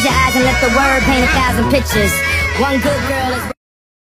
Close your eyes and let the word paint a thousand pictures. One good girl is.